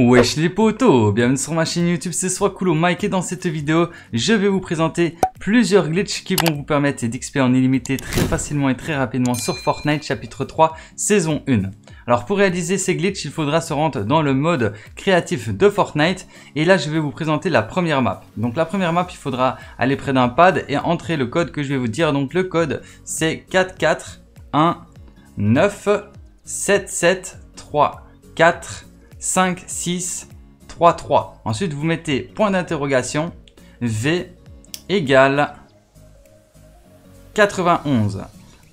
Wesh les potos, bienvenue sur ma chaîne YouTube, c'est Swakulo Mike et dans cette vidéo, je vais vous présenter plusieurs glitches qui vont vous permettre d'XP en illimité très facilement et très rapidement sur Fortnite chapitre 3 saison 1. Alors pour réaliser ces glitches, il faudra se rendre dans le mode créatif de Fortnite et là je vais vous présenter la première map. Donc la première map, il faudra aller près d'un pad et entrer le code que je vais vous dire. Donc le code c'est 4 5, 6, 3, 3. Ensuite, vous mettez point d'interrogation, V égale 91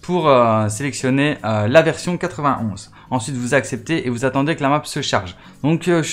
pour euh, sélectionner euh, la version 91. Ensuite, vous acceptez et vous attendez que la map se charge. Donc, euh,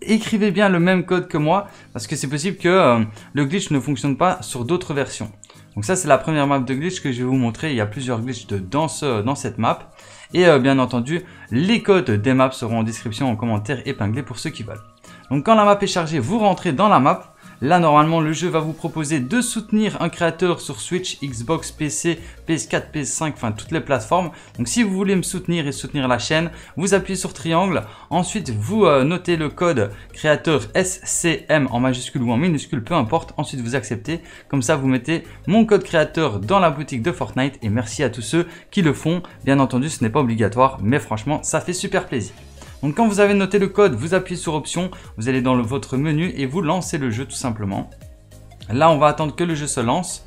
écrivez bien le même code que moi parce que c'est possible que le glitch ne fonctionne pas sur d'autres versions. Donc ça, c'est la première map de glitch que je vais vous montrer. Il y a plusieurs glitches dans cette map. Et euh, bien entendu, les codes des maps seront en description, en commentaire épinglés pour ceux qui veulent. Donc quand la map est chargée, vous rentrez dans la map. Là, normalement, le jeu va vous proposer de soutenir un créateur sur Switch, Xbox, PC, PS4, PS5, enfin toutes les plateformes. Donc si vous voulez me soutenir et soutenir la chaîne, vous appuyez sur triangle. Ensuite, vous euh, notez le code créateur SCM en majuscule ou en minuscule, peu importe. Ensuite, vous acceptez. Comme ça, vous mettez mon code créateur dans la boutique de Fortnite. Et merci à tous ceux qui le font. Bien entendu, ce n'est pas obligatoire, mais franchement, ça fait super plaisir. Donc quand vous avez noté le code, vous appuyez sur option, vous allez dans votre menu et vous lancez le jeu tout simplement. Là, on va attendre que le jeu se lance.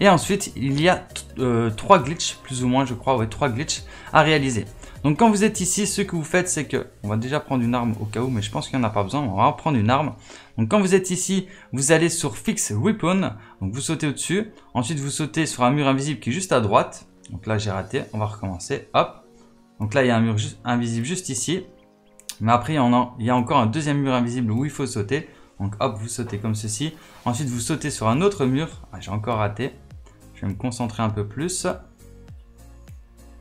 Et ensuite, il y a euh, trois glitches, plus ou moins, je crois, ouais, trois glitches à réaliser. Donc quand vous êtes ici, ce que vous faites, c'est que, on va déjà prendre une arme au cas où, mais je pense qu'il n'y en a pas besoin, on va prendre une arme. Donc quand vous êtes ici, vous allez sur Fix Weapon, donc vous sautez au-dessus. Ensuite, vous sautez sur un mur invisible qui est juste à droite. Donc là, j'ai raté, on va recommencer, hop. Donc là, il y a un mur invisible juste ici. Mais après, il y, a, encore un deuxième mur invisible où il faut sauter. Donc hop, vous sautez comme ceci. Ensuite, vous sautez sur un autre mur. Ah, j'ai encore raté. Je vais me concentrer un peu plus.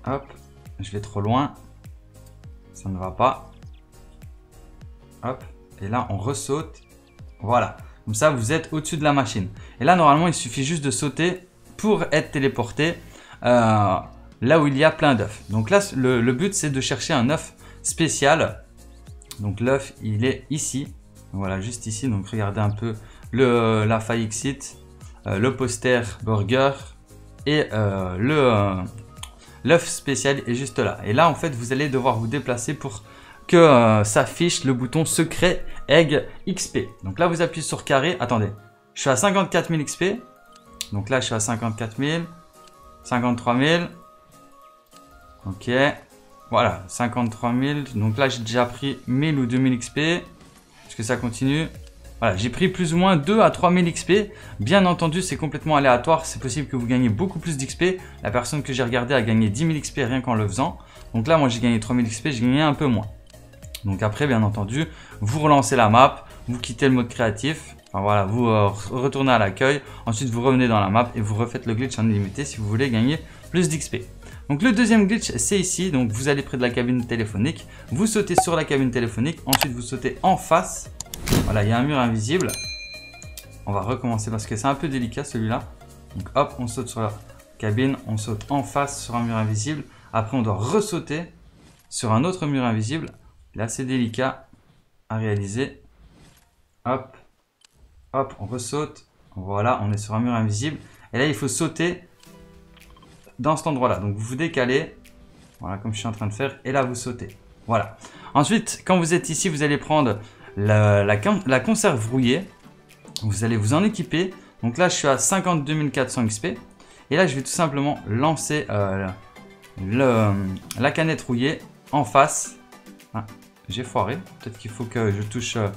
Hop, je vais trop loin. Ça ne va pas. Hop, et là, on ressaute. Voilà. Comme ça, vous êtes au-dessus de la machine. Et là, normalement, il suffit juste de sauter pour être téléporté euh, là où il y a plein d'œufs. Donc là, le, le but, c'est de chercher un œuf spécial donc l'œuf, il est ici. Voilà, juste ici. Donc regardez un peu le, la faille exit, euh, le poster burger et euh, le euh, l'œuf spécial est juste là. Et là, en fait, vous allez devoir vous déplacer pour que s'affiche le bouton secret egg XP. Donc là, vous appuyez sur carré. Attendez, je suis à 54 000 XP. Donc là, je suis à 54 000, 53 000. Ok. Voilà, 53 000. Donc là, j'ai déjà pris 1000 ou 2000 XP. Est-ce que ça continue? Voilà, j'ai pris plus ou moins 2 à 3000 XP. Bien entendu, c'est complètement aléatoire. C'est possible que vous gagnez beaucoup plus d'XP. La personne que j'ai regardée a gagné 10 000 XP rien qu'en le faisant. Donc là, moi, j'ai gagné 3000 XP. J'ai gagné un peu moins. Donc après, bien entendu, vous relancez la map. Vous quittez le mode créatif. Enfin voilà, vous euh, retournez à l'accueil. Ensuite, vous revenez dans la map et vous refaites le glitch en illimité si vous voulez gagner plus d'XP. Donc le deuxième glitch, c'est ici. Donc vous allez près de la cabine téléphonique. Vous sautez sur la cabine téléphonique. Ensuite, vous sautez en face. Voilà, il y a un mur invisible. On va recommencer parce que c'est un peu délicat celui-là. Donc hop, on saute sur la cabine. On saute en face sur un mur invisible. Après, on doit ressauter sur un autre mur invisible. Là, c'est délicat à réaliser. Hop, hop, on ressaute. Voilà, on est sur un mur invisible. Et là, il faut sauter dans cet endroit-là. Donc vous vous décalez, voilà comme je suis en train de faire, et là vous sautez. Voilà. Ensuite, quand vous êtes ici, vous allez prendre la, la, conserve rouillée. Vous allez vous en équiper. Donc là, je suis à 52 400 XP. Et là, je vais tout simplement lancer euh, la canette rouillée en face. Ah, j'ai foiré. Peut-être qu'il faut que je touche euh,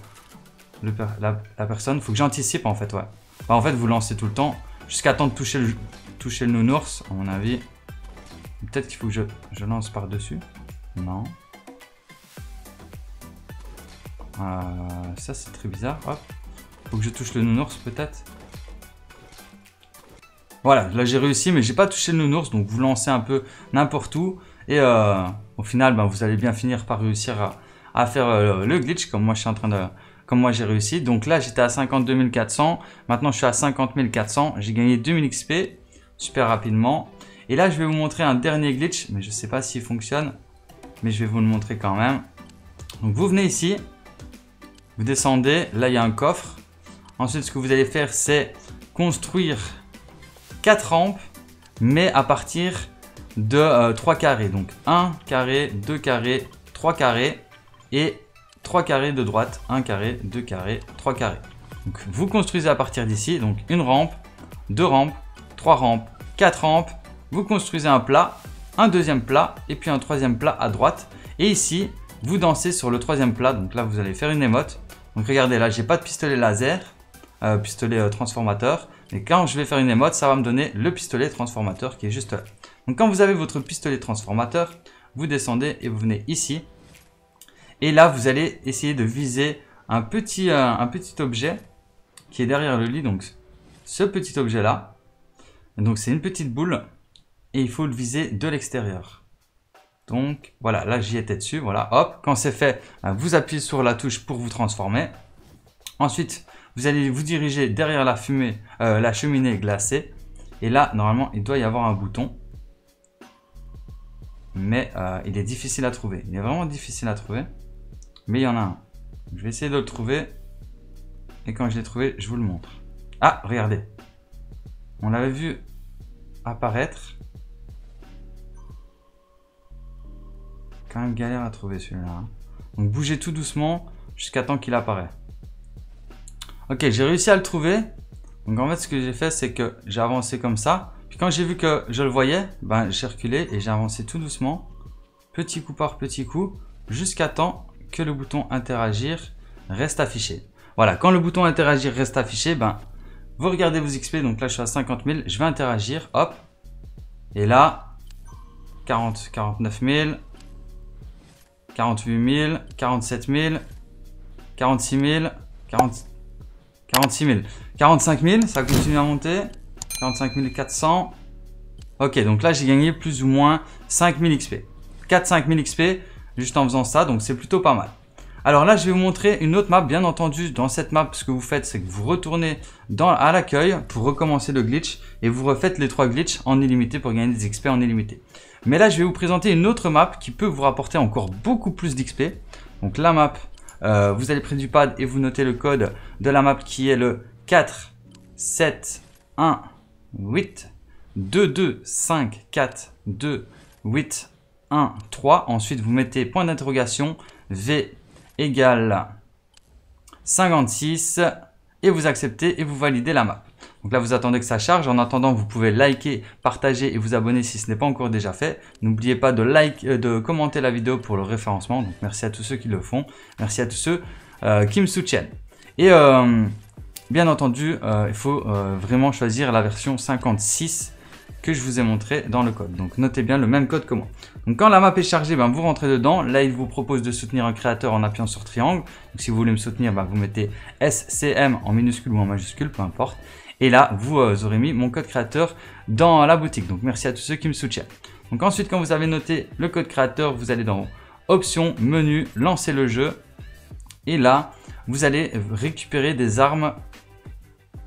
la, personne. Il faut que j'anticipe en fait. Ouais. en fait, vous lancez tout le temps jusqu'à temps de toucher le, toucher le nounours, à mon avis. Peut-être qu'il faut que je, je lance par-dessus. Non. Euh, ça, c'est très bizarre. Hop. Faut que je touche le nounours peut-être. Voilà, là j'ai réussi, mais j'ai pas touché le nounours, donc vous lancez un peu n'importe où. Et euh, au final, ben, vous allez bien finir par réussir à, faire euh, le glitch, comme moi je suis en train de... Comme moi j'ai réussi. Donc là j'étais à 52 400, maintenant je suis à 50 400, j'ai gagné 2000 XP, super rapidement. Et là je vais vous montrer un dernier glitch, mais je sais pas s'il fonctionne, mais je vais vous le montrer quand même. Donc vous venez ici, vous descendez, là il y a un coffre. Ensuite ce que vous allez faire c'est construire 4 rampes, mais à partir de 3 euh, carrés. Donc 1 carré, 2 carrés, 3 carrés et 3 carrés de droite, 1 carré, 2 carrés, 3 carrés. Donc vous construisez à partir d'ici, donc une rampe, deux rampes, trois rampes, quatre rampes. Vous construisez un plat, un deuxième plat et puis un troisième plat à droite. Et ici, vous dansez sur le troisième plat. Donc là, vous allez faire une émote. Donc regardez, là, j'ai pas de pistolet laser, euh, pistolet euh, transformateur. Mais quand je vais faire une émote, ça va me donner le pistolet transformateur qui est juste là. Donc quand vous avez votre pistolet transformateur, vous descendez et vous venez ici. Et là, vous allez essayer de viser un petit, euh, un petit objet qui est derrière le lit. Donc ce petit objet là. Donc c'est une petite boule et il faut le viser de l'extérieur. Donc voilà, là j'y étais dessus, voilà, hop, quand c'est fait, euh, vous appuyez sur la touche pour vous transformer. Ensuite, vous allez vous diriger derrière la fumée, euh, la cheminée glacée. Et là, normalement, il doit y avoir un bouton. Mais euh, il est difficile à trouver. Il est vraiment difficile à trouver. Mais il y en a un. Je vais essayer de le trouver. Et quand je l'ai trouvé, je vous le montre. Ah, regardez. On l'avait vu apparaître. Quand même galère à trouver celui-là. Donc bougez tout doucement jusqu'à temps qu'il apparaît. Ok, j'ai réussi à le trouver. Donc en fait, ce que j'ai fait, c'est que j'ai avancé comme ça. Puis quand j'ai vu que je le voyais, ben, j'ai reculé et j'ai avancé tout doucement. Petit coup par petit coup. Jusqu'à temps que le bouton interagir reste affiché. Voilà, quand le bouton interagir reste affiché, ben, vous regardez vos XP. Donc là, je suis à 50 000. Je vais interagir. Hop. Et là, 40, 49 000. 48 000, 47 000, 46 000, 40, 46 000, 45 000, ça continue à monter, 45 400. Ok, donc là j'ai gagné plus ou moins 5 000 XP. 4-5 000 XP juste en faisant ça, donc c'est plutôt pas mal. Alors là, je vais vous montrer une autre map. Bien entendu, dans cette map, ce que vous faites, c'est que vous retournez à l'accueil pour recommencer le glitch et vous refaites les trois glitches en illimité pour gagner des XP en illimité. Mais là, je vais vous présenter une autre map qui peut vous rapporter encore beaucoup plus d'XP. Donc la map, euh, vous allez près du pad et vous notez le code de la map qui est le 4, 7, 1, 8, 2, 2, 5, 4, 2, 8, 1, 3. Ensuite, vous mettez point d'interrogation, V égale 56 et vous acceptez et vous validez la map. Donc là, vous attendez que ça charge. En attendant, vous pouvez liker, partager et vous abonner si ce n'est pas encore déjà fait. N'oubliez pas de, like, euh, de commenter la vidéo pour le référencement. Donc merci à tous ceux qui le font. Merci à tous ceux euh, qui me soutiennent. Et euh, bien entendu, il faut vraiment choisir la version 56 que je vous ai montré dans le code. Donc notez bien le même code que moi. Donc quand la map est chargée, ben, vous rentrez dedans. Là, il vous propose de soutenir un créateur en appuyant sur triangle. Donc si vous voulez me soutenir, ben, vous mettez SCM en minuscule ou en majuscule, peu importe. Et là, vous euh, aurez mis mon code créateur dans la boutique. Donc merci à tous ceux qui me soutiennent. Donc ensuite, quand vous avez noté le code créateur, vous allez dans Options, Menu, Lancer le jeu. Et là, vous allez récupérer des armes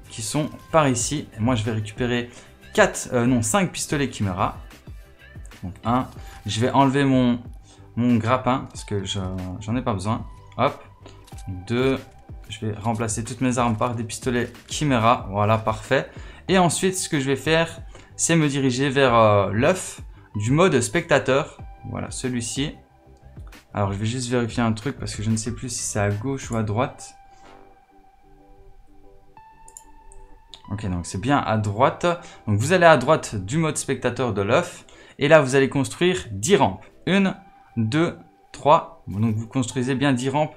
qui sont par ici. moi, je vais récupérer 4, euh, non, 5 pistolets Chimera. Donc 1. Je vais enlever mon, mon grappin parce que j'en ai pas besoin. Hop. 2. Je vais remplacer toutes mes armes par des pistolets Chimera. Voilà, parfait. Et ensuite, ce que je vais faire, c'est me diriger vers euh, l'œuf du mode spectateur. Voilà, celui-ci. Alors, je vais juste vérifier un truc parce que je ne sais plus si c'est à gauche ou à droite. Ok, donc c'est bien à droite. Donc vous allez à droite du mode spectateur de l'œuf. Et là, vous allez construire 10 rampes. 1, 2, 3. Donc vous construisez bien 10 rampes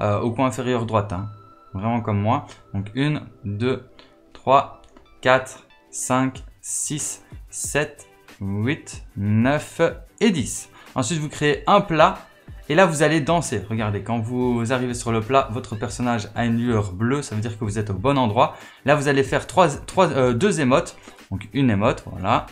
euh, au coin inférieur droite. Hein. Vraiment comme moi. Donc 1, 2, 3, 4, 5, 6, 7, 8, 9 et 10. Ensuite, vous créez un plat Et là, vous allez danser. Regardez, quand vous arrivez sur le plat, votre personnage a une lueur bleue, ça veut dire que vous êtes au bon endroit. Là, vous allez faire trois, trois, euh, deux émotes. Donc une émote, voilà.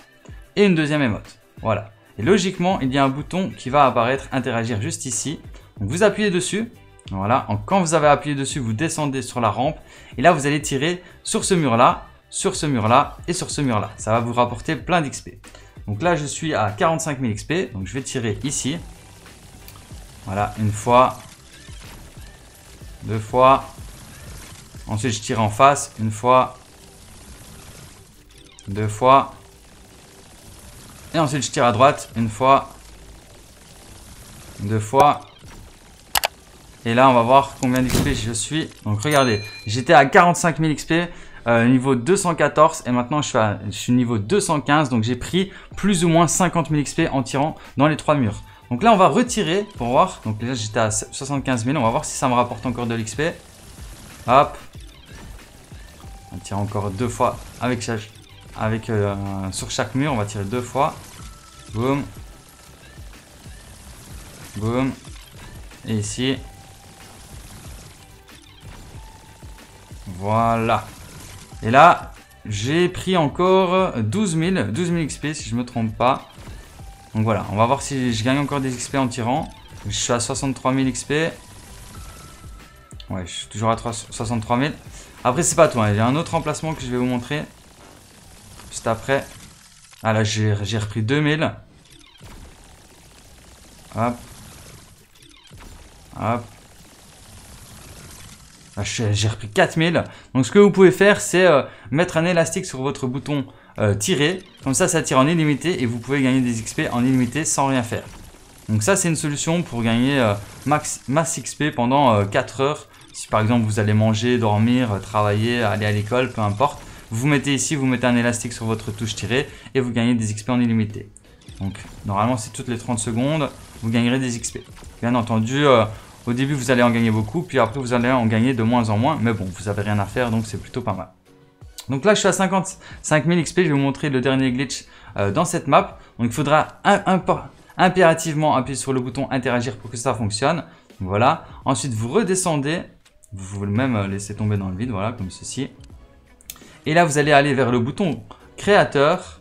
Et une deuxième émote. Voilà. Et logiquement, il y a un bouton qui va apparaître, interagir juste ici. Donc vous appuyez dessus. Voilà. Quand vous avez appuyé dessus, vous descendez sur la rampe. Et là, vous allez tirer sur ce mur-là, sur ce mur-là et sur ce mur-là. Ça va vous rapporter plein d'XP. Donc là, je suis à 45 000 XP. Donc je vais tirer ici. Voilà, une fois. Deux fois. Ensuite, je tire en face. Une fois. Deux fois. Et ensuite, je tire à droite. Une fois. Deux fois. Et là, on va voir combien d'XP je suis. Donc, regardez. J'étais à 45 000 XP. niveau 214 et maintenant je suis, à, niveau 215 donc j'ai pris plus ou moins 50 000 XP en tirant dans les trois murs. Donc là, on va retirer pour voir. Donc là, j'étais à 75 000. On va voir si ça me rapporte encore de l'XP. Hop. On tire encore deux fois avec, avec euh, sur chaque mur. On va tirer deux fois. Boum. Boum. Et ici. Voilà. Et là, j'ai pris encore 12 000, 12 000 XP si je me trompe pas. Donc voilà, on va voir si je gagne encore des XP en tirant. Je suis à 63 000 XP. Ouais, je suis toujours à 63 000. Après, c'est pas tout. Hein. J'ai un autre emplacement que je vais vous montrer. Juste après. Ah là, j'ai repris 2000. Hop. Hop. Ah, j'ai repris 4000. Donc ce que vous pouvez faire, c'est euh, mettre un élastique sur votre bouton euh, tirer. Comme ça, ça tire en illimité et vous pouvez gagner des XP en illimité sans rien faire. Donc ça, c'est une solution pour gagner euh, max, max XP pendant 4 euh, heures. Si par exemple vous allez manger, dormir, travailler, aller à l'école, peu importe. Vous mettez ici, vous mettez un élastique sur votre touche tirée et vous gagnez des XP en illimité. Donc normalement c'est toutes les 30 secondes, vous gagnerez des XP. Bien entendu, au début vous allez en gagner beaucoup, puis après vous allez en gagner de moins en moins. Mais bon, vous avez rien à faire, donc c'est plutôt pas mal. Donc là, je suis à 55 000 XP. Je vais vous montrer le dernier glitch euh, dans cette map. Donc il faudra impérativement appuyer sur le bouton interagir pour que ça fonctionne. Voilà. Ensuite, vous redescendez. Vous pouvez même euh, laisser tomber dans le vide, voilà, comme ceci. Et là, vous allez aller vers le bouton créateur.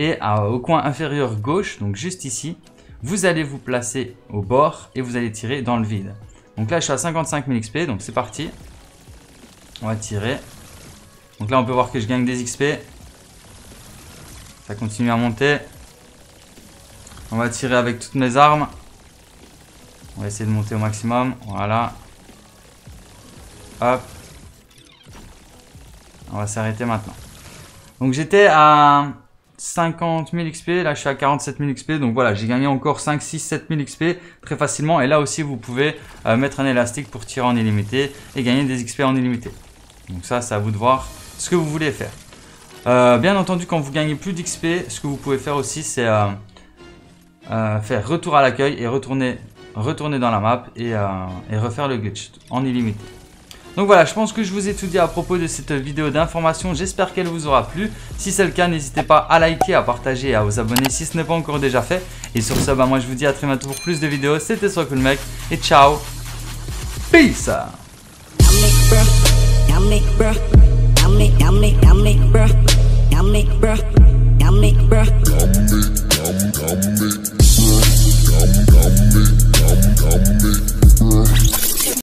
Et au coin inférieur gauche, donc juste ici, vous allez vous placer au bord et vous allez tirer dans le vide. Donc là, je suis à 55 000 XP, donc c'est parti. On va tirer. Donc là, on peut voir que je gagne des XP. Ça continue à monter. On va tirer avec toutes mes armes. On va essayer de monter au maximum. Voilà. Hop. On va s'arrêter maintenant. Donc j'étais à 50 000 XP. Là, je suis à 47 000 XP. Donc voilà, j'ai gagné encore 5, 6, 7 000 XP très facilement. Et là aussi, vous pouvez euh, mettre un élastique pour tirer en illimité et gagner des XP en illimité. Donc ça, c'est à vous de voir ce que vous voulez faire. Euh, bien entendu, quand vous gagnez plus d'XP, ce que vous pouvez faire aussi, c'est euh, faire retour à l'accueil et retourner, retourner dans la map et, refaire le glitch en illimité. Donc voilà, je pense que je vous ai tout dit à propos de cette vidéo d'information. J'espère qu'elle vous aura plu. Si c'est le cas, n'hésitez pas à liker, à partager et à vous abonner si ce n'est pas encore déjà fait. Et sur ce, bah, moi je vous dis à très bientôt pour plus de vidéos. C'était Mec et ciao. Peace